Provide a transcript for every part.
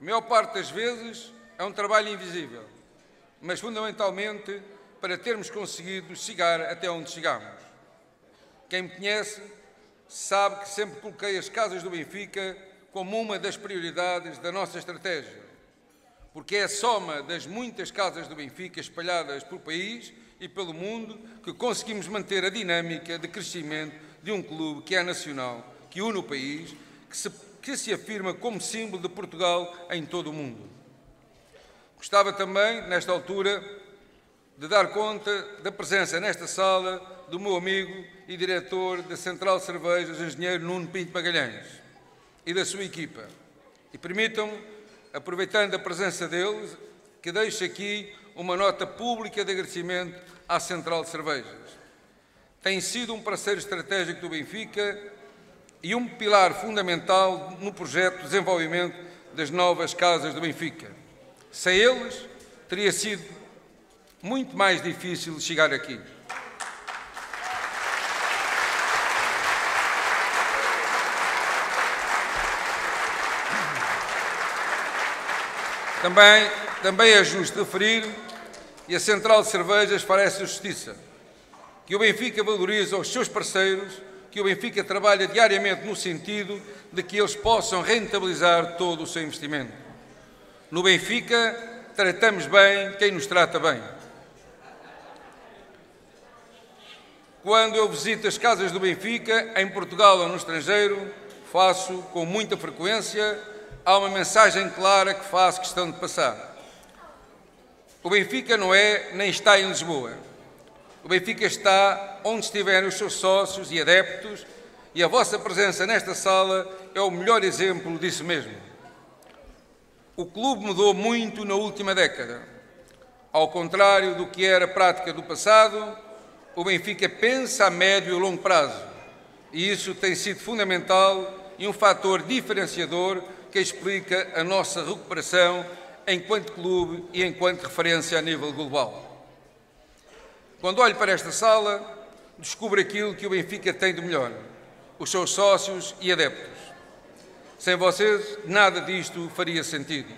A maior parte das vezes é um trabalho invisível, mas fundamentalmente para termos conseguido chegar até onde chegamos. Quem me conhece sabe que sempre coloquei as casas do Benfica como uma das prioridades da nossa estratégia, porque é a soma das muitas casas do Benfica espalhadas pelo país e pelo mundo que conseguimos manter a dinâmica de crescimento de um clube que é nacional, que une o país, que se, que se afirma como símbolo de Portugal em todo o mundo. Gostava também, nesta altura, de dar conta da presença nesta sala do meu amigo e diretor da Central Cervejas, engenheiro Nuno Pinto Magalhães, e da sua equipa. E permitam-me, aproveitando a presença deles, que deixe aqui uma nota pública de agradecimento à Central Cervejas. Tem sido um parceiro estratégico do Benfica e um pilar fundamental no projeto de desenvolvimento das novas casas do Benfica. Sem eles, teria sido muito mais difícil chegar aqui. Também, também é justo referir, e a Central de Cervejas fará justiça, que o Benfica valoriza os seus parceiros, que o Benfica trabalha diariamente no sentido de que eles possam rentabilizar todo o seu investimento. No Benfica, tratamos bem quem nos trata bem. Quando eu visito as casas do Benfica, em Portugal ou no estrangeiro, faço com muita frequência há uma mensagem clara que faço questão de passar. O Benfica não é nem está em Lisboa. O Benfica está onde estiverem os seus sócios e adeptos, e a vossa presença nesta sala é o melhor exemplo disso mesmo. O clube mudou muito na última década. Ao contrário do que era prática do passado, o Benfica pensa a médio e longo prazo. E isso tem sido fundamental e um fator diferenciador que explica a nossa recuperação enquanto clube e enquanto referência a nível global. Quando olho para esta sala, descubro aquilo que o Benfica tem de melhor: os seus sócios e adeptos. Sem vocês, nada disto faria sentido.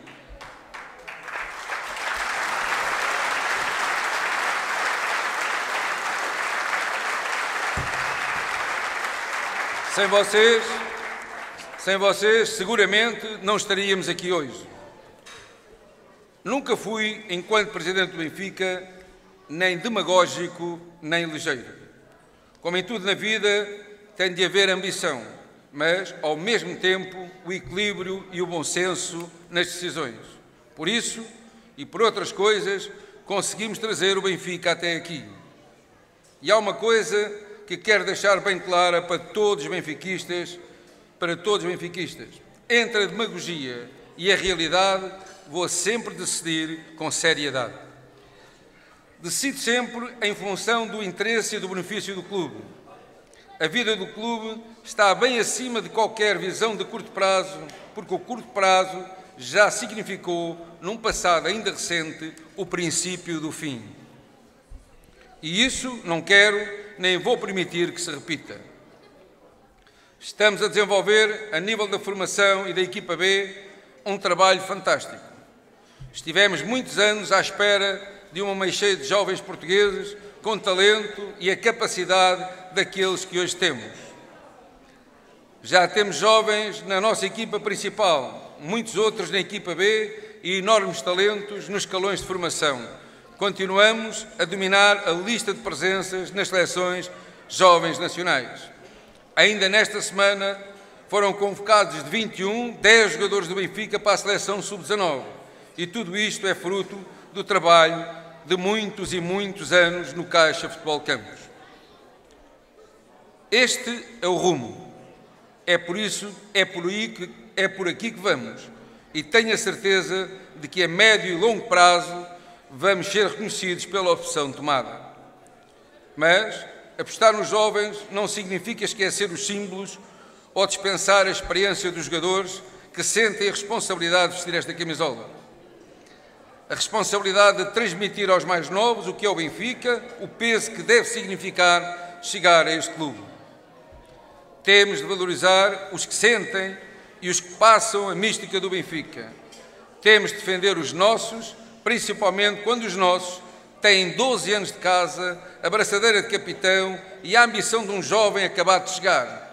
Sem vocês, sem vocês, seguramente não estaríamos aqui hoje. Nunca fui, enquanto presidente do Benfica, nem demagógico nem ligeiro. Como em tudo na vida, tem de haver ambição, mas, ao mesmo tempo, o equilíbrio e o bom senso nas decisões. Por isso, e por outras coisas, conseguimos trazer o Benfica até aqui. E há uma coisa que quero deixar bem clara para todos os benfiquistas para todos os benfiquistas. Entre a demagogia e a realidade, vou sempre decidir com seriedade. Decido sempre em função do interesse e do benefício do clube. A vida do clube está bem acima de qualquer visão de curto prazo, porque o curto prazo já significou, num passado ainda recente, o princípio do fim. E isso não quero nem vou permitir que se repita. Estamos a desenvolver, a nível da formação e da equipa B, um trabalho fantástico. Estivemos muitos anos à espera de uma meixeira de jovens portugueses com talento e a capacidade daqueles que hoje temos. Já temos jovens na nossa equipa principal, muitos outros na equipa B e enormes talentos nos escalões de formação. Continuamos a dominar a lista de presenças nas seleções jovens nacionais. Ainda nesta semana foram convocados de 21, 10 jogadores do Benfica para a seleção sub-19. E tudo isto é fruto do trabalho de muitos e muitos anos no Caixa Futebol Campos. Este é o rumo. É por isso, é por aí que é por aqui que vamos. E tenho a certeza de que a médio e longo prazo vamos ser reconhecidos pela opção tomada. Mas Apostar nos jovens não significa esquecer os símbolos ou dispensar a experiência dos jogadores que sentem a responsabilidade de vestir esta camisola. A responsabilidade de transmitir aos mais novos o que é o Benfica, o peso que deve significar chegar a este clube. Temos de valorizar os que sentem e os que passam a mística do Benfica. Temos de defender os nossos, principalmente quando os nossos têm 12 anos de casa, a braçadeira de capitão e a ambição de um jovem acabado de chegar.